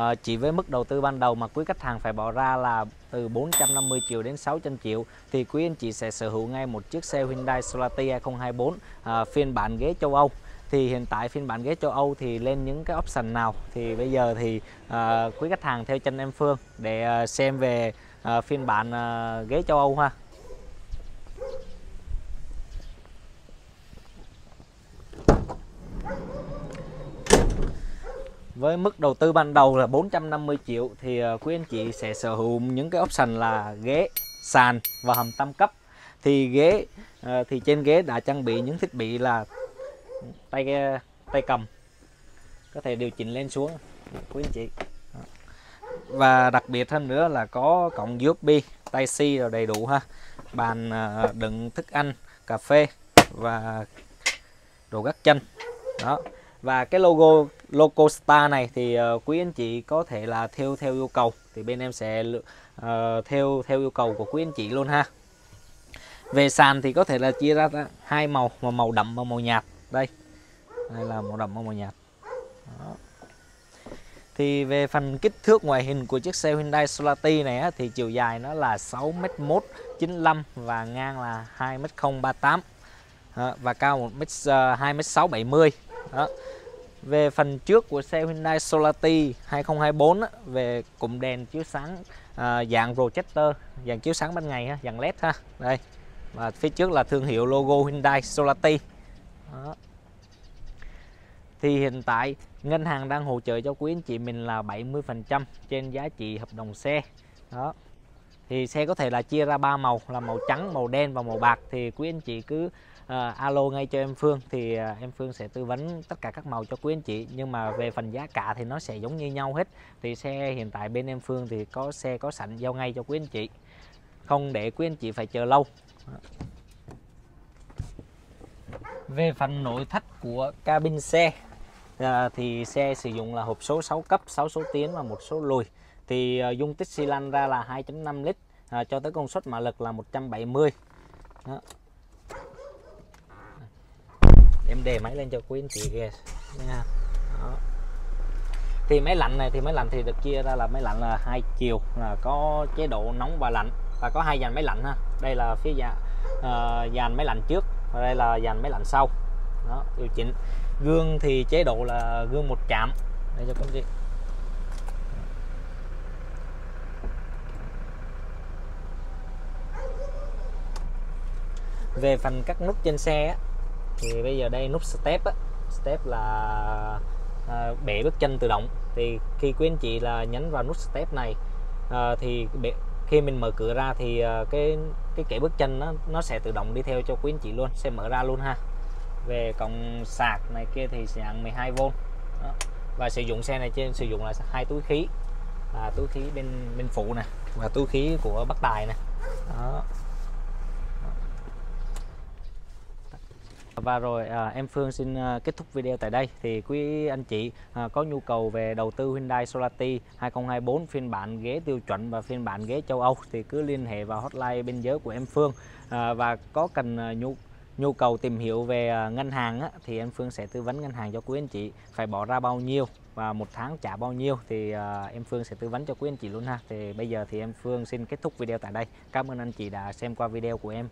À, chỉ với mức đầu tư ban đầu mà quý khách hàng phải bỏ ra là từ 450 triệu đến 600 triệu thì quý anh chị sẽ sở hữu ngay một chiếc xe Hyundai Solati e 2024 à, ờ, phiên bản ghế châu Âu. Thì hiện tại phiên bản ghế châu Âu thì lên những cái option nào? Thì bây giờ thì à, quý khách hàng theo chân em Phương để à, xem về à, phiên bản à, ghế châu Âu ha. Với mức đầu tư ban đầu là 450 triệu thì ờ, quý anh chị sẽ sở hữu những cái option là ghế, sàn và hầm tam cấp. Thì ghế ờ, thì trên ghế đã trang bị những thiết bị là tay ờ, tay cầm có thể điều chỉnh lên xuống quý anh chị. Và đặc biệt hơn nữa là có cổng USB, tai C rồi đầy đủ ha. Bàn đựng thức ăn, cà phê và đồ gác chân. Đó và cái logo logo star này thì uh, quý anh chị có thể là theo theo yêu cầu. Thì bên em sẽ uh, theo theo yêu cầu của quý anh chị luôn ha. Về sàn thì có thể là chia ra hai màu mà màu đậm và màu nhạt. Đây đây là màu đậm và màu nhạt. Đó. thì về phần kích thước ngoại hình của chiếc xe Hyundai Solati này á, thì chiều dài nó là 6m1 95 và ngang là 2m038 và cao 1m2m670. Ờ, đó về phần trước của xe Hyundai Solati 2024 á, về cụm đèn chiếu sáng à, dạng projector dạng chiếu sáng ban ngày ha, dạng led ha. Đây và phía trước là thương hiệu logo Hyundai Solati. Đó. thì hiện tại ngân hàng đang hỗ trợ cho quý anh chị mình là 70% trên giá trị hợp đồng xe. Đó. Thì xe có thể là chia ra ba màu là màu trắng màu đen và màu bạc. Thì quý anh chị cứ uh, alo ngay cho em Phương. Thì uh, em Phương sẽ tư vấn tất cả các màu cho quý anh chị. Nhưng mà về phần giá cả thì nó sẽ giống như nhau hết. Thì xe hiện tại bên em Phương thì có xe có sẵn giao ngay cho quý anh chị. Không để quý anh chị phải chờ lâu. Về phần nội thất của cabin xe à, thì xe sử dụng là hộp số 6 cấp 6 số tiến và một số lùi. Thì uh, dung tích xi lanh ra là 2.5 lít à, cho tới công suất mã lực là 170 Đó em đề máy lên cho quý anh chị kìa. Nha. Đó. thì máy lạnh này thì máy lạnh thì được chia ra là máy lạnh là hai chiều là có chế độ nóng và lạnh và có hai dàn máy lạnh ha. Đây là phía dàn, uh, ờ, dàn máy lạnh trước và đây là dàn máy lạnh sau. Đó điều chỉnh. Gương thì chế độ là gương một chạm để cho quý anh chị. Về phần các nút trên xe thì bây giờ đây nút step á step là à, bẻ bước chân tự động. Thì khi quý anh chị là nhấn vào nút step này à, thì bẻ, khi mình mở cửa ra thì à, cái cái kẻ bước chân nó nó sẽ tự động đi theo cho quý anh chị luôn sẽ mở ra luôn ha. Về cổng sạc này kia thì dạng 12V đó. và sử dụng xe này trên sử dụng là hai túi khí. Là túi khí bên bên phụ nè và túi khí của bắc tài nè. Đó. Và rồi à, em Phương xin à, kết thúc video tại đây. Thì quý anh chị à, có nhu cầu về đầu tư Hyundai Solati 2024 phiên bản ghế tiêu chuẩn và phiên bản ghế châu Âu thì cứ liên hệ vào hotline bên giới của em Phương à, và có cần à, nhu nhu cầu tìm hiểu về à, ngân hàng á, thì em Phương sẽ tư vấn ngân hàng cho quý anh chị phải bỏ ra bao nhiêu và một tháng trả bao nhiêu thì à, em Phương sẽ tư vấn cho quý anh chị luôn ha. Thì bây giờ thì em Phương xin kết thúc video tại đây. Cảm ơn anh chị đã xem qua video của em.